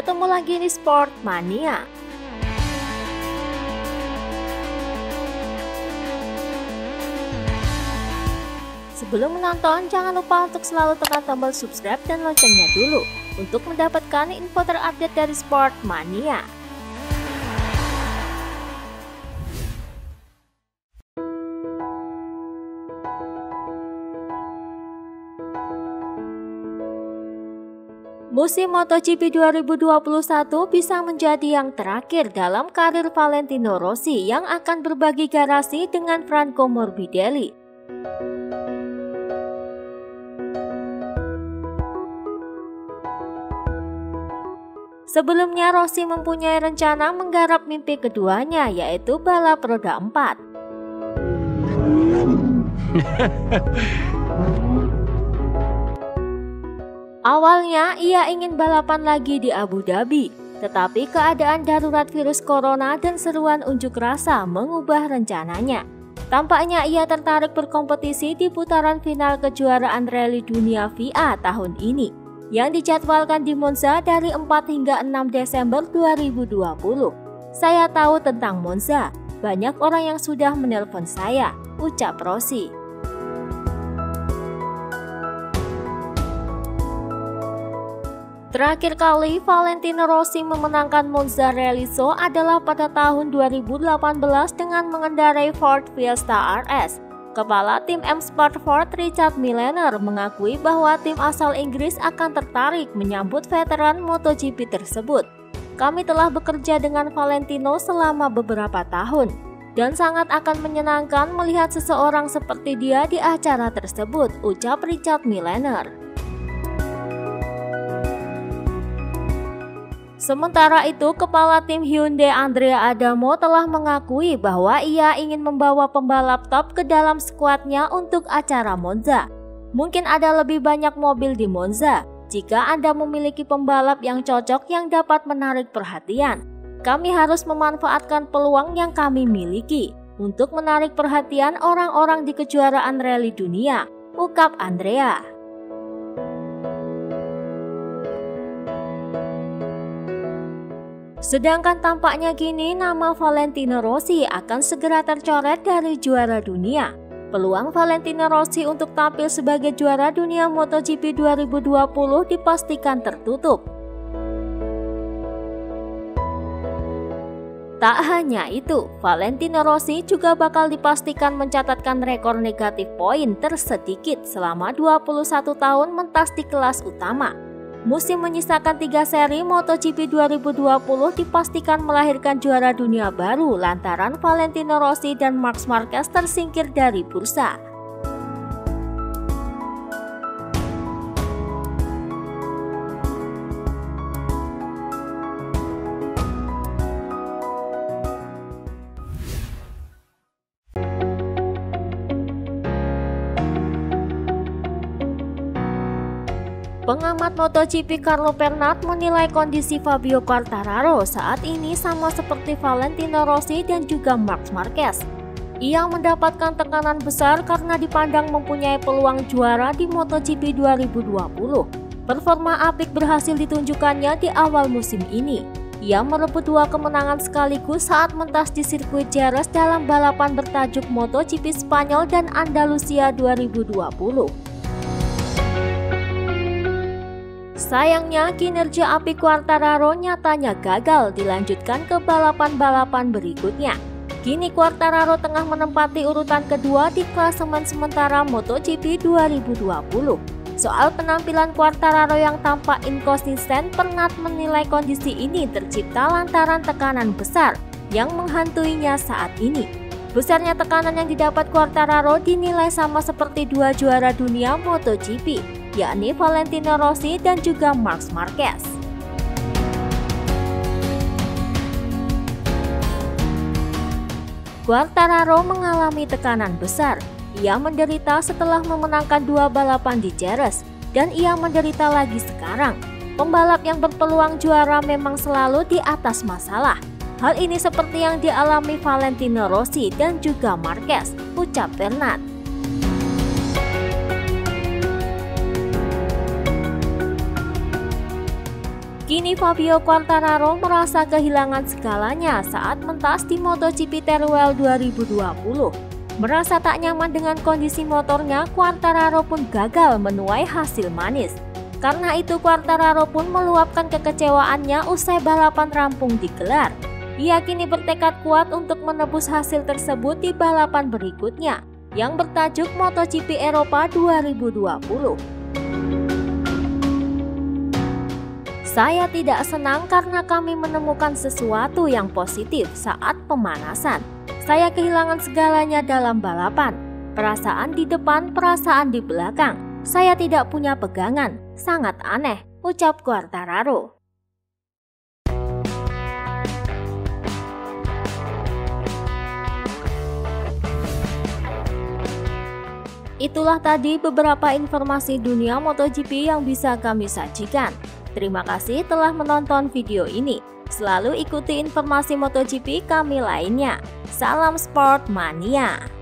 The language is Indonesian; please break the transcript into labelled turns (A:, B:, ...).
A: Ketemu lagi di Sport Mania. Sebelum menonton, jangan lupa untuk selalu tekan tombol subscribe dan loncengnya dulu untuk mendapatkan info terupdate dari Sport Mania. Musim MotoGP 2021 bisa menjadi yang terakhir dalam karir Valentino Rossi yang akan berbagi garasi dengan Franco Morbidelli. Sebelumnya Rossi mempunyai rencana menggarap mimpi keduanya yaitu balap roda 4. Awalnya ia ingin balapan lagi di Abu Dhabi, tetapi keadaan darurat virus corona dan seruan unjuk rasa mengubah rencananya. Tampaknya ia tertarik berkompetisi di putaran final kejuaraan rally dunia VIA tahun ini yang dijadwalkan di Monza dari 4 hingga 6 Desember 2020. Saya tahu tentang Monza, banyak orang yang sudah menelpon saya, ucap Rossi. Terakhir kali Valentino Rossi memenangkan Monza Show adalah pada tahun 2018 dengan mengendarai Ford Fiesta RS Kepala tim M Sport Ford Richard Millener mengakui bahwa tim asal Inggris akan tertarik menyambut veteran MotoGP tersebut. Kami telah bekerja dengan Valentino selama beberapa tahun dan sangat akan menyenangkan melihat seseorang seperti dia di acara tersebut, ucap Richard Millener. Sementara itu, kepala tim Hyundai Andrea Adamo telah mengakui bahwa ia ingin membawa pembalap top ke dalam skuadnya untuk acara Monza. Mungkin ada lebih banyak mobil di Monza jika Anda memiliki pembalap yang cocok yang dapat menarik perhatian. Kami harus memanfaatkan peluang yang kami miliki untuk menarik perhatian orang-orang di kejuaraan rally dunia, ungkap Andrea. Sedangkan tampaknya kini nama Valentino Rossi akan segera tercoret dari juara dunia. Peluang Valentino Rossi untuk tampil sebagai juara dunia MotoGP 2020 dipastikan tertutup. Tak hanya itu, Valentino Rossi juga bakal dipastikan mencatatkan rekor negatif poin tersedikit selama 21 tahun mentas di kelas utama. Musim menyisakan tiga seri MotoGP 2020 dipastikan melahirkan juara dunia baru lantaran Valentino Rossi dan Marc Marquez tersingkir dari bursa. Pengamat MotoGP Carlo Pernat menilai kondisi Fabio Quartararo saat ini sama seperti Valentino Rossi dan juga Marc Marquez. Ia mendapatkan tekanan besar karena dipandang mempunyai peluang juara di MotoGP 2020. Performa apik berhasil ditunjukkannya di awal musim ini. Ia merebut dua kemenangan sekaligus saat mentas di sirkuit Jerez dalam balapan bertajuk MotoGP Spanyol dan Andalusia 2020. Sayangnya kinerja api Quartararo nyatanya gagal dilanjutkan ke balapan-balapan berikutnya. Kini Quartararo tengah menempati urutan kedua di klasemen sementara MotoGP 2020. Soal penampilan Quartararo yang tampak inkonsisten, Pernat menilai kondisi ini tercipta lantaran tekanan besar yang menghantuinya saat ini. Besarnya tekanan yang didapat Quartararo dinilai sama seperti dua juara dunia MotoGP, yakni Valentino Rossi dan juga Marc Marquez. Quartararo mengalami tekanan besar. Ia menderita setelah memenangkan dua balapan di Jerez dan ia menderita lagi sekarang. Pembalap yang berpeluang juara memang selalu di atas masalah. Hal ini seperti yang dialami Valentino Rossi dan juga Marquez, ucap Bernard. Kini Fabio Quartararo merasa kehilangan segalanya saat mentas di MotoGP Teruel 2020. Merasa tak nyaman dengan kondisi motornya, Quartararo pun gagal menuai hasil manis. Karena itu Quartararo pun meluapkan kekecewaannya usai balapan rampung digelar. Ia kini bertekad kuat untuk menebus hasil tersebut di balapan berikutnya yang bertajuk MotoGP Eropa 2020. Saya tidak senang karena kami menemukan sesuatu yang positif saat pemanasan. Saya kehilangan segalanya dalam balapan. Perasaan di depan, perasaan di belakang. Saya tidak punya pegangan. Sangat aneh, ucap Quartararo. Itulah tadi beberapa informasi dunia MotoGP yang bisa kami sajikan. Terima kasih telah menonton video ini. Selalu ikuti informasi MotoGP kami lainnya. Salam Sport Mania!